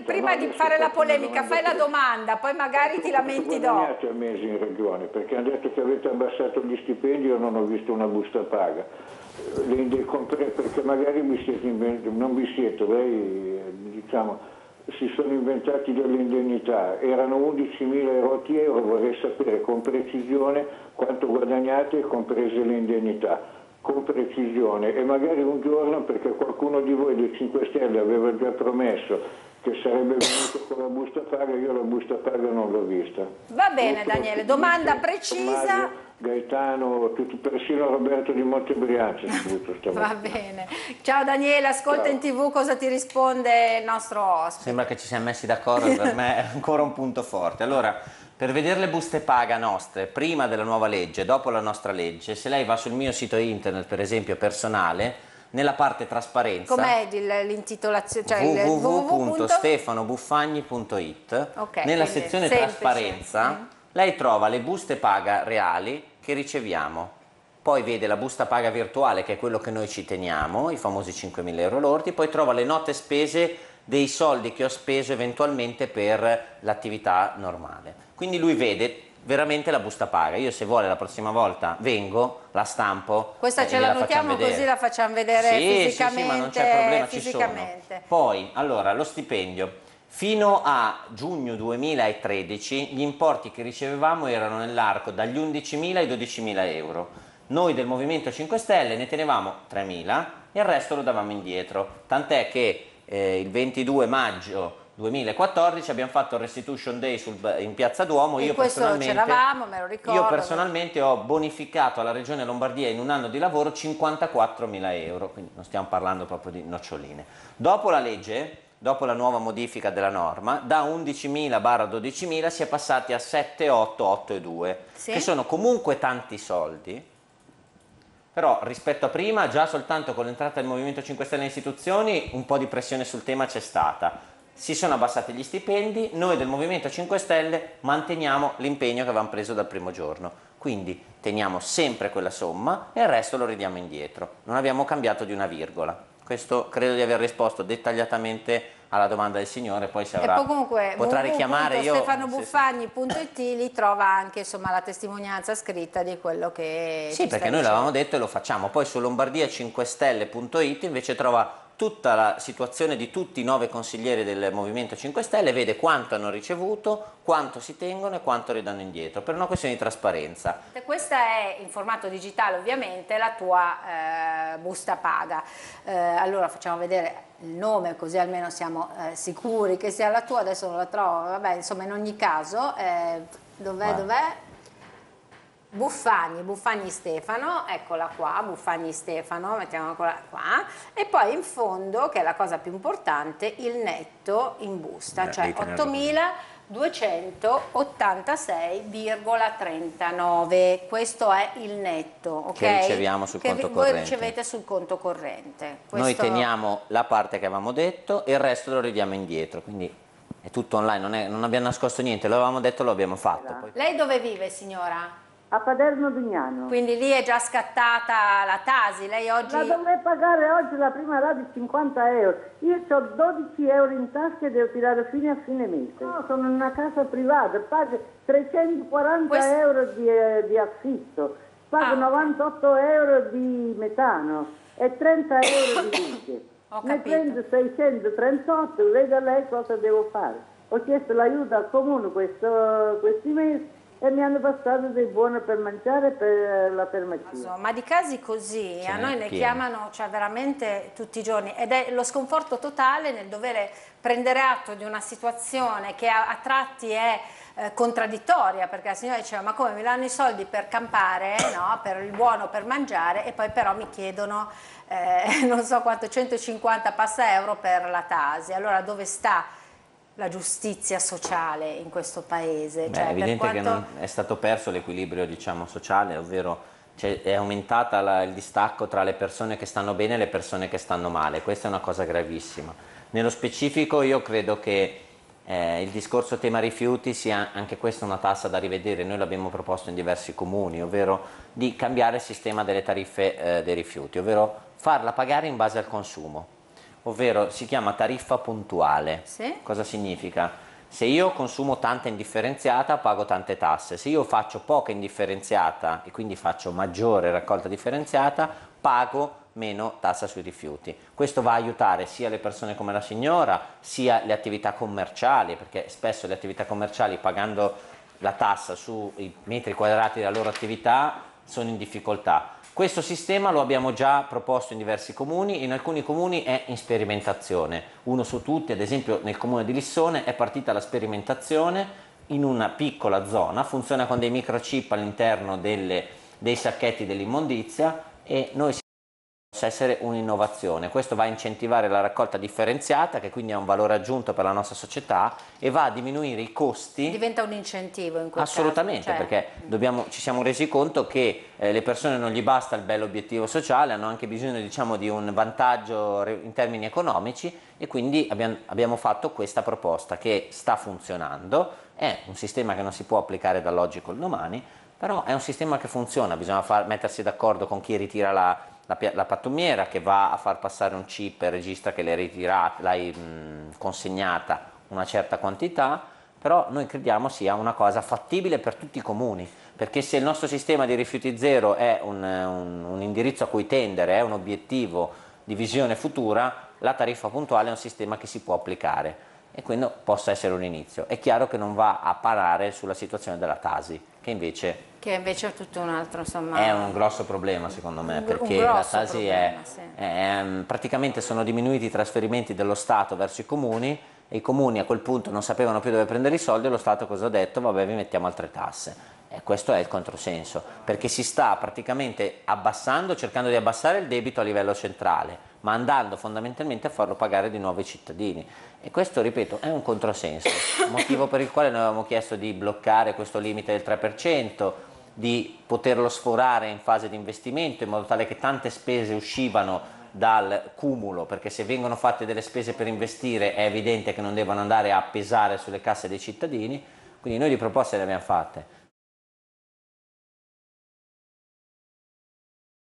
prima di fare la polemica, fai la domanda, poi magari ti lamenti dopo. guadagnate al mese in regione? Perché hanno detto che avete abbassato gli stipendi, io non ho visto una busta paga. Perché magari vi siete non vi siete, lei eh, diciamo si sono inventati delle indennità, erano 11.000 erotti euro, vorrei sapere con precisione quanto guadagnate comprese le indennità, con precisione e magari un giorno perché qualcuno di voi dei 5 Stelle aveva già promesso che sarebbe venuto con la busta paga, io la busta paga non l'ho vista. Va bene Tutto- Daniele, domanda precisa. Mario, Gaetano, tutto, persino Roberto di Montebrianza Va stamattina. bene. Ciao Daniele, ascolta Ciao. in tv cosa ti risponde il nostro ospite. Sembra che ci siamo messi d'accordo, per me è ancora un punto forte. Allora, per vedere le buste paga nostre, prima della nuova legge, dopo la nostra legge, se lei va sul mio sito internet, per esempio personale, nella parte trasparenza, Com'è l'intitolazione? Cioè www.stefanobuffagni.it, Ok, nella sezione semplice. trasparenza, Mm. lei trova le buste paga reali che riceviamo. Poi vede la busta paga virtuale, che è quello che noi ci teniamo, i famosi 5.000 euro lordi, poi trova le note spese dei soldi che ho speso eventualmente per l'attività normale. Quindi lui vede veramente la busta paga. Io se vuole la prossima volta vengo, la stampo. Questa e ce la notiamo vedere. così la facciamo vedere Sì, sì, fisicamente. sì, ma non c'è problema, ci sono. Poi, allora, lo stipendio. Fino a giugno 2013 gli importi che ricevevamo erano nell'arco dagli 11.000 ai 12.000 euro. Noi del Movimento 5 Stelle ne tenevamo 3.000 e il resto lo davamo indietro. Tant'è che eh, il 22 maggio 2014 abbiamo fatto il Restitution Day sul- in Piazza Duomo. In Io personalmente, me lo ricordo. Io personalmente ho bonificato alla Regione Lombardia in un anno di lavoro 54.000 euro, quindi non stiamo parlando proprio di noccioline. Dopo la legge, dopo la nuova modifica della norma, da 11.000 barra 12.000 si è passati a 7, 8, 8 e 2, Sì. che sono comunque tanti soldi, però rispetto a prima, già soltanto con l'entrata del Movimento 5 Stelle nelle istituzioni, un po' di pressione sul tema c'è stata. Si sono abbassati gli stipendi, noi del Movimento 5 Stelle manteniamo l'impegno che avevamo preso dal primo giorno. Quindi teniamo sempre quella somma e il resto lo ridiamo indietro. Non abbiamo cambiato di una virgola. Questo credo di aver risposto dettagliatamente alla domanda del signore, poi se E avrà, poi comunque potrà richiamare io. stefanobuffagni.it lì trova anche insomma, la testimonianza scritta di quello che Sì, perché noi l'avevamo detto e lo facciamo. Poi su lombardia5stelle.it invece trova tutta la situazione di tutti i nove consiglieri del Movimento 5 Stelle, vede quanto hanno ricevuto, quanto si tengono e quanto ridanno indietro, per una questione di trasparenza. Questa è in formato digitale ovviamente la tua eh, busta paga. Eh, allora facciamo vedere il nome così almeno siamo eh, sicuri che sia la tua, adesso non la trovo, vabbè insomma in ogni caso, eh, dov'è, dov'è? Buffagni, Buffagni Stefano, eccola qua, Buffagni Stefano, mettiamola qua, e poi in fondo, che è la cosa più importante, il netto in busta, Eh, cioè devi tenerlo così. 8.286,39. Questo è il netto, ok? Che riceviamo sul Che conto vi- corrente. Voi ricevete sul conto corrente. Noi Questo- teniamo la parte che avevamo detto e il resto lo ridiamo indietro, quindi è tutto online, non, è- non abbiamo nascosto niente, lo avevamo detto, lo abbiamo fatto. Poi- Lei dove vive, signora? A Paderno Dugnano. Quindi lì è già scattata la Tasi, lei oggi... La dovrei pagare oggi la prima rata di 50 euro. Io ho 12 euro in tasca e devo tirare fine a fine mese. No, sono in una casa privata, pago 340 Questo- euro di, eh, di affitto, pago Ah. 98 euro di metano e 30 euro di luce. Ho ne capito. prendo 638, veda lei cosa devo fare. Ho chiesto l'aiuto al comune questo- questi mesi e mi hanno passato dei buoni per mangiare e per la farmacia. Insomma, Ma di casi così a noi ne pieno. chiamano cioè, veramente tutti i giorni ed è lo sconforto totale nel dover prendere atto di una situazione che a, a tratti è eh, contraddittoria perché la signora diceva ma come mi danno i soldi per campare, no? per il buono per mangiare e poi però mi chiedono eh, non so quanto 150 passa euro per la Tasi. Allora dove sta la giustizia sociale in questo paese? Beh, Cioè, è evidente che quanto- non è stato perso l'equilibrio diciamo, sociale, ovvero c'è- è aumentata la- il distacco tra le persone che stanno bene e le persone che stanno male, questa è una cosa gravissima. Nello specifico io credo che eh, il discorso tema rifiuti sia anche questa una tassa da rivedere, noi l'abbiamo proposto in diversi comuni, ovvero di cambiare il sistema delle tariffe eh, dei rifiuti, ovvero farla pagare in base al consumo. Ovvero si chiama tariffa puntuale. Sì. Cosa significa? Se io consumo tanta indifferenziata pago tante tasse, se io faccio poca indifferenziata e quindi faccio maggiore raccolta differenziata pago meno tassa sui rifiuti. Questo va a aiutare sia le persone come la signora, sia le attività commerciali, perché spesso le attività commerciali pagando la tassa sui metri quadrati della loro attività sono in difficoltà. Questo sistema lo abbiamo già proposto in diversi comuni, in alcuni comuni è in sperimentazione, uno su tutti, ad esempio nel comune di Lissone è partita la sperimentazione in una piccola zona, funziona con dei microchip all'interno dei sacchetti dell'immondizia e noi possa essere un'innovazione. Questo va a incentivare la raccolta differenziata, che quindi ha un valore aggiunto per la nostra società e va a diminuire i costi. Diventa un incentivo in quel Assolutamente, caso. Cioè... perché dobbiamo, ci siamo resi conto che eh, le persone non gli basta il bello obiettivo sociale, hanno anche bisogno diciamo, di un vantaggio in termini economici e quindi abbiamo, abbiamo fatto questa proposta che sta funzionando, è un sistema che non si può applicare dall'oggi col domani, però è un sistema che funziona, bisogna far, mettersi d'accordo con chi ritira la la, la pattumiera che va a far passare un chip e registra che l'hai consegnata una certa quantità, però noi crediamo sia una cosa fattibile per tutti i comuni, perché se il nostro sistema di rifiuti zero è un, un, un indirizzo a cui tendere, è un obiettivo di visione futura, la tariffa puntuale è un sistema che si può applicare e quindi possa essere un inizio. È chiaro che non va a parare sulla situazione della Tasi, che invece, che invece è tutto un altro insomma, è un grosso problema secondo me, perché problema, è, sì. è, praticamente sono diminuiti i trasferimenti dello Stato verso i comuni e i comuni a quel punto non sapevano più dove prendere i soldi e lo Stato cosa ha detto? Vabbè vi mettiamo altre tasse. E questo è il controsenso, perché si sta praticamente abbassando, cercando di abbassare il debito a livello centrale, ma andando fondamentalmente a farlo pagare di nuovo ai cittadini. E questo, ripeto, è un controsenso, motivo per il quale noi avevamo chiesto di bloccare questo limite del 3%, di poterlo sforare in fase di investimento in modo tale che tante spese uscivano dal cumulo, perché se vengono fatte delle spese per investire è evidente che non devono andare a pesare sulle casse dei cittadini, quindi noi di proposte le abbiamo fatte